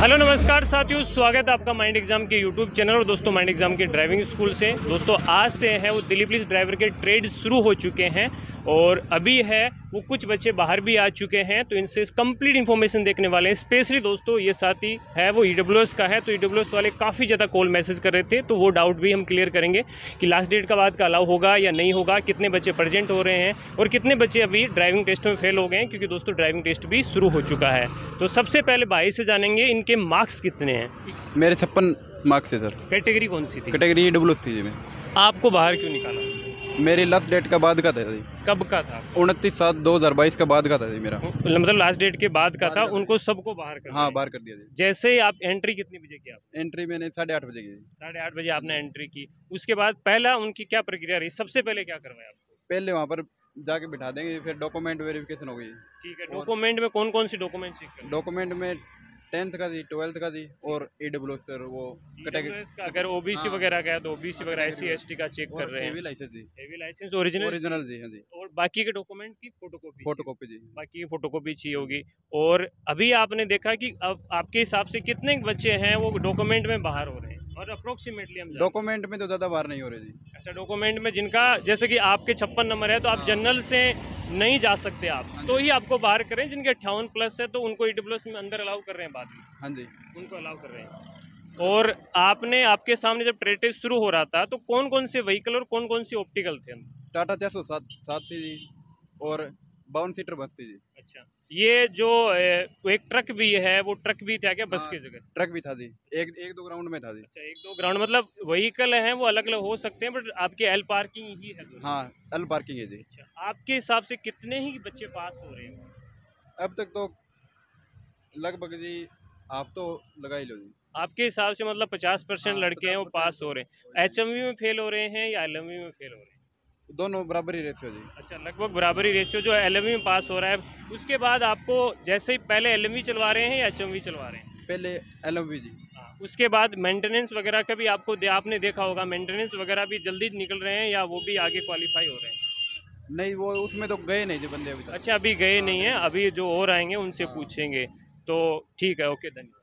Hello, नमस्कार साथियों, स्वागत है आपका माइंड एग्ज़ाम के यूट्यूब चैनल और दोस्तों माइंड एग्ज़ाम के ड्राइविंग स्कूल से। दोस्तों, आज से है वो दिल्ली पुलिस ड्राइवर के ट्रेड शुरू हो चुके हैं और अभी है वो कुछ बच्चे बाहर भी आ चुके हैं तो इनसे कंप्लीट इन्फॉर्मेशन देखने वाले हैं। स्पेशली दोस्तों ये साथी है वो ईडब्ल्यूएस का है तो ईडब्ल्यूएस वाले काफ़ी ज़्यादा कॉल मैसेज कर रहे थे तो वो डाउट भी हम क्लियर करेंगे कि लास्ट डेट का बाद का अलाउ होगा या नहीं होगा कितने बच्चे प्रेजेंट हो रहे हैं और कितने बच्चे अभी ड्राइविंग टेस्ट में फेल हो गए हैं क्योंकि दोस्तों ड्राइविंग टेस्ट भी शुरू हो चुका है। तो सबसे पहले भाई से जानेंगे इनके मार्क्स कितने हैं? मेरे छप्पन मार्क्स थे सर। कैटेगरी कौन सी थी? कैटेगरी डब्ल्यू थी जी में आपको बाहर क्यों निकाला? मेरी लास्ट डेट का बाद का था जी। कब का था? उनतीस सात दो हज़ार बाईस का बाद का था जी मेरा। मतलब लास्ट डेट के बाद का था। उनको सबको बाहर कर हाँ। बाहर कर दिया जी। जैसे ही आप एंट्री कितनी बजे की आप? एंट्री मैंने साढ़े आठ बजे की साढ़े आठ बजे आपने एंट्री की। उसके बाद पहला उनकी क्या प्रक्रिया रही? सबसे पहले क्या करवाया आपको पहले वहाँ पर जाके बिठा देंगे फिर डॉक्यूमेंट वेरिफिकेशन हो गई। ठीक है डॉक्यूमेंट में कौन कौन सी डॉक्यूमेंट चेक डॉक्यूमेंट में टेंथ का जी ट्वेल्थ का जी और ई डब्ल्यू सर वो कैटेगरी अगर ओबीसी हाँ। वगैरह का है तो ओबीसी वगैरह एस Category सी का चेक कर रहे हैं। लाइसेंस जी लाइसेंस ओरिजिनल ओरिजिनल जी हाँ जी। और बाकी के डॉक्यूमेंट की फोटोकॉपी फ़ोटो कॉपी जी बाकी की फोटोकॉपी चाहिए होगी। और अभी आपने देखा कि अब आपके हिसाब से कितने बच्चे हैं वो डॉक्यूमेंट में बाहर हो रहे हैं? और अप्रोक्सीमेटली हम डॉक्यूमेंट में तो ज़्यादा बाहर नहीं हो रहे जी। अच्छा डॉक्यूमेंट में जिनका जैसे कि आपके छप्पन नंबर है तो आप हाँ। जनरल से नहीं जा सकते आप। हाँ तो ही आपको बाहर करें जिनके अट्ठावन प्लस है तो उनको ई में अंदर अलाउ कर रहे हैं बाद में। हाँ जी। उनको अलाउ कर रहे हैं। और आपने आपके सामने जब ट्रेड टेस्ट शुरू हो रहा था तो कौन कौन से व्हीकल और कौन कौन सी ऑप्टिकल थे? टाटा चार सौ सात सात थी जी और बावन सीटर बस थी जी। अच्छा। ये जो एक ट्रक भी है वो ट्रक भी था क्या बस हाँ। की जगह? ट्रक भी था जी। एक एक दो ग्राउंड में था जी। अच्छा एक दो ग्राउंड मतलब व्हीकल हैं वो अलग अलग हो सकते हैं बट आपके एल पार्किंग ही है। हाँ अल पार्किंग है जी। अच्छा आपके हिसाब से कितने ही बच्चे पास हो रहे हैं अब तक तो लगभग जी आप तो लगा ही लो जी। आपके हिसाब से मतलब पचास परसेंट हाँ, लड़के हैं वो पास हो रहे हैं। एचएमवी में फेल हो रहे हैं या एलएमवी में फेल हो रहे हैं? दोनों बराबरी ही रेशियो जी। अच्छा लगभग बराबरी रेशियो जो एल में पास हो रहा है। उसके बाद आपको जैसे ही पहले एल चलवा रहे हैं या एचएमवी चलवा रहे हैं? पहले एल जी। हाँ, उसके बाद मेंटेनेंस वगैरह का भी आपको दे, आपने देखा होगा मेंटेनेंस वगैरह भी जल्दी निकल रहे हैं या वो भी आगे क्वालिफाई हो रहे हैं? नहीं वो उसमें तो गए नहीं जी बंदे अभी तक। अच्छा अभी गए नहीं हैं अभी जो और आएँगे उनसे हाँ। पूछेंगे। तो ठीक है ओके धन्यवाद।